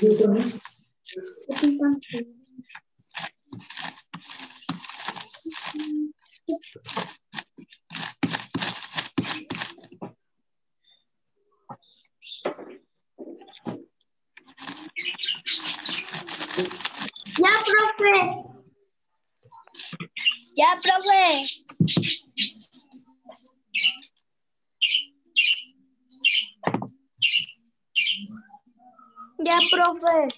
Ya, profe. Ya, profe. Ya, profe.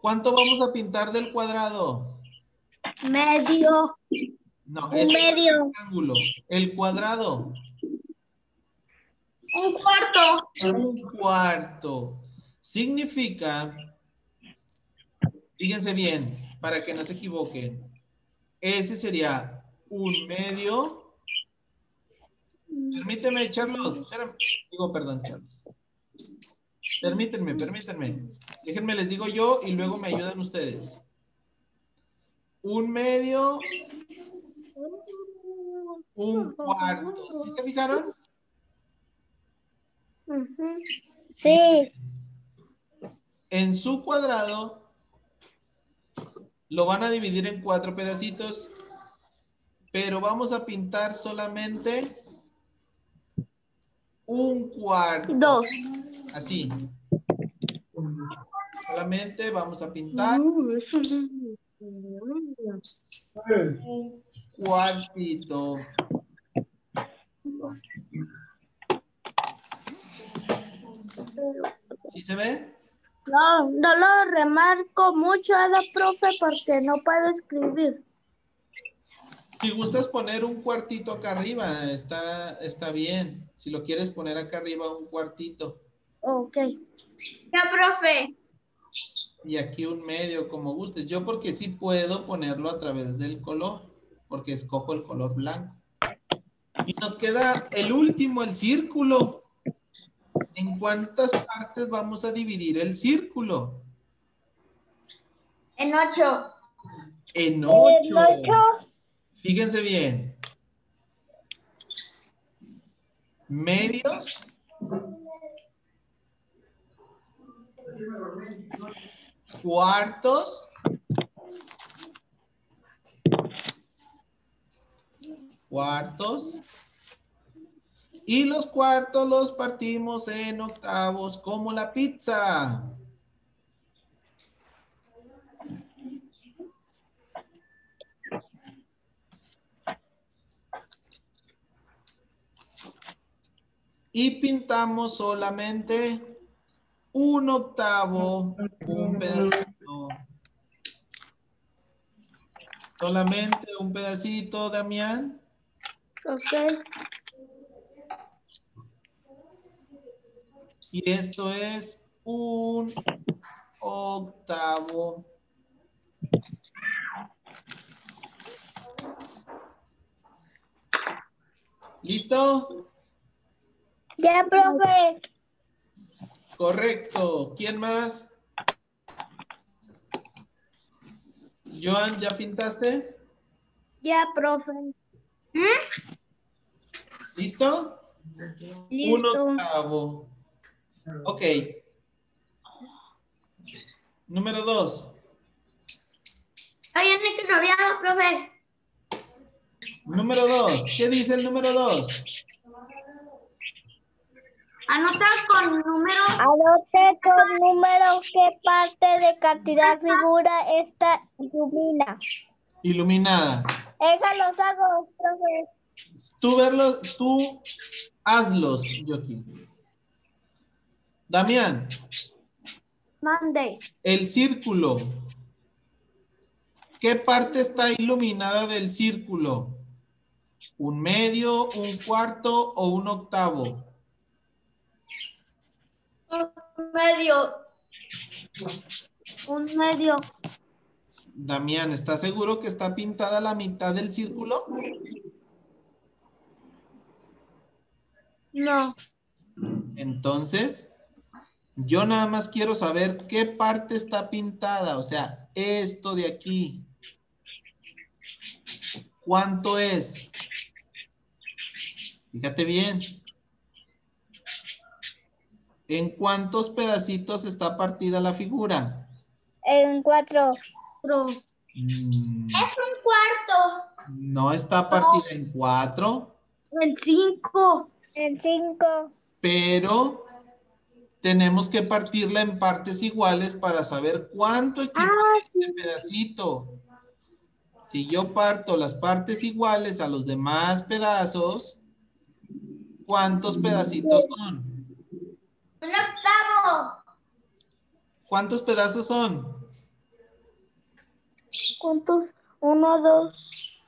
¿Cuánto vamos a pintar del cuadrado? Medio. No, es medio. el rectángulo. El cuadrado. Un cuarto. Un cuarto. Significa, fíjense bien, para que no se equivoquen. Ese sería un medio. Permíteme, Charlos. espérame. Digo, perdón, Charlos. Permítanme, permítanme. Déjenme, les digo yo y luego me ayudan ustedes. Un medio, un cuarto. ¿Sí se fijaron? Sí. En su cuadrado lo van a dividir en cuatro pedacitos, pero vamos a pintar solamente un cuarto. Dos. Así. Solamente vamos a pintar un cuartito. ¿Sí se ve? No, no lo remarco mucho, Ada, profe, porque no puedo escribir. Si gustas poner un cuartito acá arriba, está, está bien. Si lo quieres poner acá arriba, un cuartito. Ok. Ya, profe. Y aquí un medio, como gustes. Yo porque sí puedo ponerlo a través del color, porque escojo el color blanco. Y nos queda el último, el círculo. ¿En cuántas partes vamos a dividir el círculo? En ocho. En ¿En ocho. Fíjense bien. Medios. Cuartos. Cuartos. Y los cuartos los partimos en octavos como la pizza. Y pintamos solamente un octavo, un pedacito. Solamente un pedacito, Damián. Ok. Y esto es un octavo. ¿Listo? Ya, profe. Correcto. ¿Quién más? Joan, ¿ya pintaste? Ya, profe. ¿Listo? Un Listo. octavo. Ok. Número dos. Ay, Enrique Noviado, profe. Número dos. ¿Qué dice el número dos? Anota con número. Anote con número qué parte de cantidad figura esta ilumina. Iluminada. Déjalos hago, profe. Tú verlos, tú hazlos, Yoki. Damián, Mande. el círculo. ¿Qué parte está iluminada del círculo? ¿Un medio, un cuarto o un octavo? Medio. Un medio. Damián, ¿estás seguro que está pintada la mitad del círculo? No. Entonces, yo nada más quiero saber qué parte está pintada, o sea, esto de aquí. ¿Cuánto es? Fíjate bien. ¿En cuántos pedacitos está partida la figura? En cuatro. Mm, Es un cuarto. no está partida en cuatro, En cinco. En cinco. pero tenemos que partirla en partes iguales para saber cuánto equivale Ah, sí. este pedacito. Si yo parto las partes iguales a los demás pedazos, ¿cuántos pedacitos son? Un octavo. ¿Cuántos pedazos son? ¿Cuántos? Uno, dos.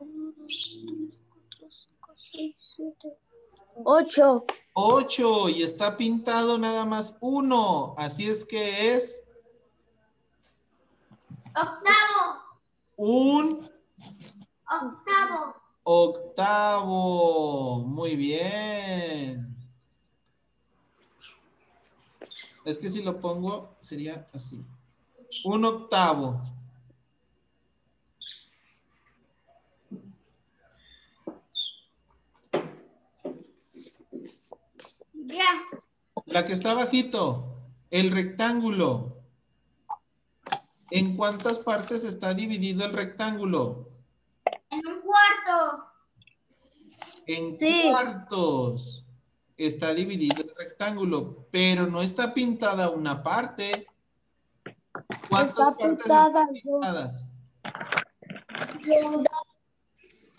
Uno, dos, tres, cuatro, cinco, seis, siete. Ocho. Ocho y está pintado nada más uno. Así es que es Octavo. un Octavo. octavo. Muy bien. Es que si lo pongo sería así. Un octavo. Ya. La que está bajito, el rectángulo. ¿En cuántas partes está dividido el rectángulo? En un cuarto. En Sí. cuartos está dividido el rectángulo, pero no está pintada una parte. ¿Cuántas Está partes pintada están dos. pintadas?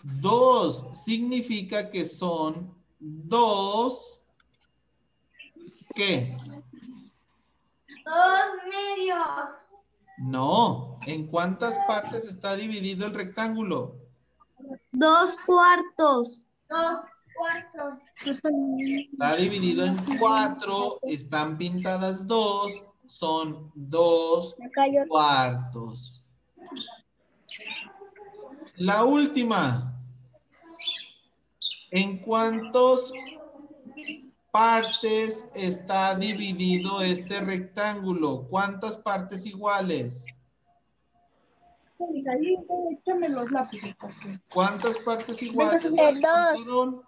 Dos significa que son dos. ¿Qué? Dos medios. No. ¿En cuántas partes está dividido el rectángulo? Dos cuartos. Dos Está dividido en cuatro, están pintadas dos, son dos cuartos. La última. ¿En cuántas partes está dividido este rectángulo? ¿Cuántas partes iguales? ¿Cuántas partes iguales? En ¿Ya dos.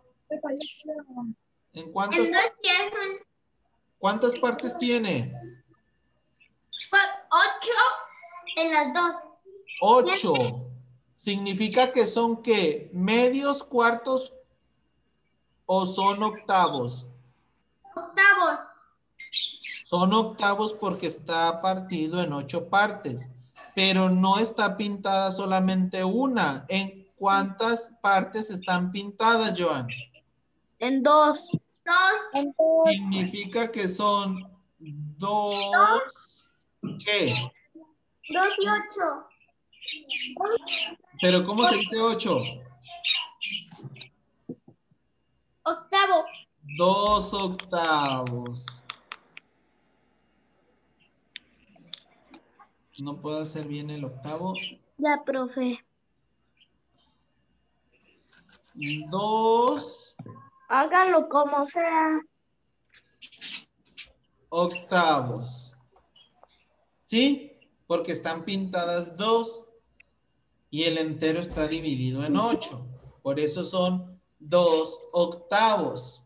¿En cuántas, En dos cuántas partes tiene? cua- ocho en las dos. Ocho. ¿Significa que son qué? ¿Medios, cuartos o son octavos? Octavos. Son octavos porque está partido en ocho partes, pero no está pintada solamente una. ¿En cuántas partes están pintadas, Joan? En dos. Dos. Significa que son dos. ¿Qué? Dos y ocho. Pero ¿cómo se dice ocho? Octavo. Dos octavos. No puedo hacer bien el octavo. Ya, profe. Dos Hágalo como sea. octavos. ¿Sí? Porque están pintadas dos y el entero está dividido en ocho. Por eso son dos octavos.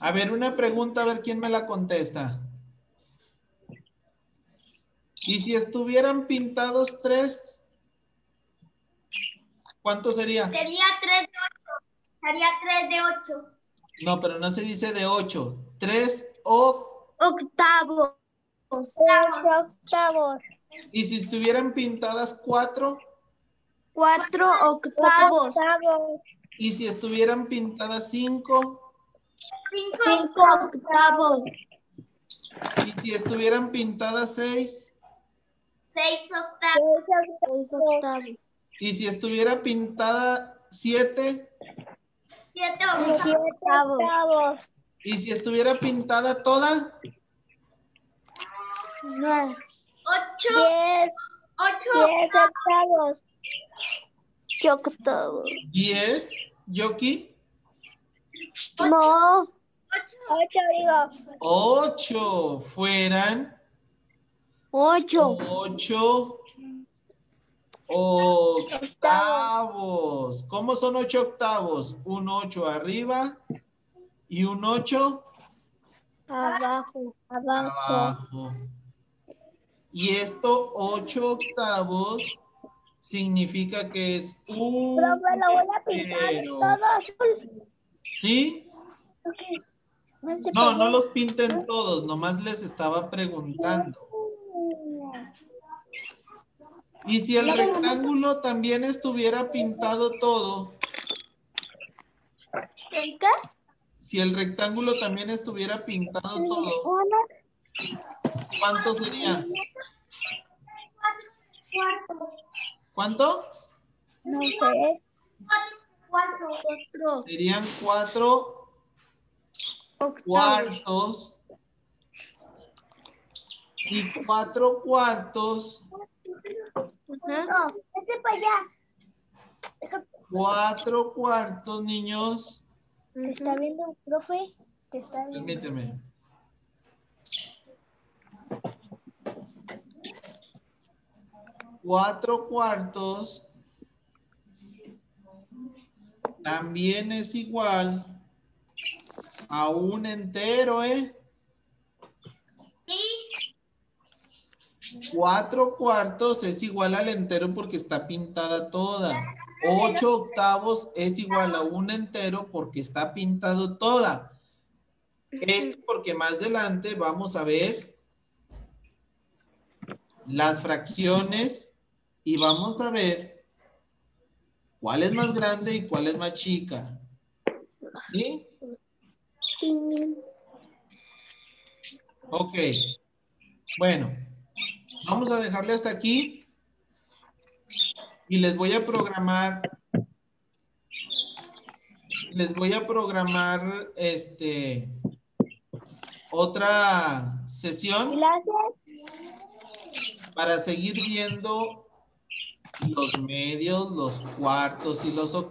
A ver, una pregunta, a ver quién me la contesta. ¿Y si estuvieran pintados tres? ¿Cuánto sería? Sería tres de ocho. Sería tres de ocho. No, pero no se dice de ocho. Tres o... Octavo. ocho octavos. ¿Y si estuvieran pintadas cuatro? Cuatro Cuatro octavos. octavos. ¿Y si estuvieran pintadas cinco? Cinco. Cinco octavos. ¿Y si estuvieran pintadas seis? Seis octavos. Seis Seis octavos. ¿Y si estuviera pintada siete? Siete octavos. octavos. Siete octavos. ¿Y si estuviera pintada toda? Nueve. Ocho. Diez. Ocho. Diez octavos. Ocho octavos. ¿Diez? ¿Yoki? No. Ocho. Ocho digo. Ocho. Fueran Ocho. ocho octavos. ¿Cómo son ocho octavos? Un ocho arriba y un 8 Abajo, abajo. abajo. Y esto 8 octavos significa que es un Profe, lo voy a pintar entero. todo azul. ¿Sí? No, no los pinten todos, nomás les estaba preguntando. Y si el rectángulo también estuviera pintado todo, ¿En qué? si el rectángulo también estuviera pintado todo, ¿cuánto sería? ¿Cuánto? no sé. Cuatro. Serían cuatro Octavos. cuartos. Y cuatro cuartos. No, vete para allá. cuatro cuartos, niños. ¿Te está viendo, profe? Te está viendo. Permíteme. Cuatro cuartos también es igual a un entero, ¿eh? cuatro cuartos es igual al entero porque está pintada toda. ocho octavos es igual a un entero porque está pintado toda. Esto porque más adelante vamos a ver las fracciones y vamos a ver cuál es más grande y cuál es más chica. ¿Sí? Ok. Bueno vamos a dejarle hasta aquí y les voy a programar. Les voy a programar este otra sesión para seguir viendo los medios, los cuartos y los octavos.